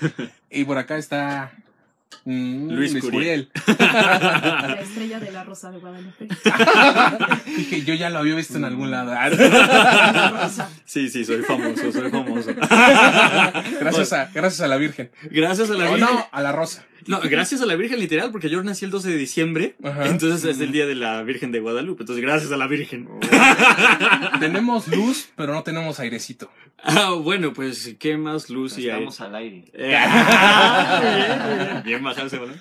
Y por acá está mm, Luis Curiel. La de la Rosa de Guadalupe. Dije, yo ya lo había visto en algún lado. Sí, sí, soy famoso, soy famoso. gracias, a, gracias a la Virgen. Gracias a la O Virgen. no, a la Rosa. No, gracias a la Virgen literal, porque yo nací el 12 de diciembre, Ajá. entonces es el día de la Virgen de Guadalupe, entonces gracias a la Virgen. Tenemos luz, pero no tenemos airecito. Ah, bueno, pues, ¿qué más luz y hay? Estamos al aire. Eh, bien, bien, bien bajado ese balón.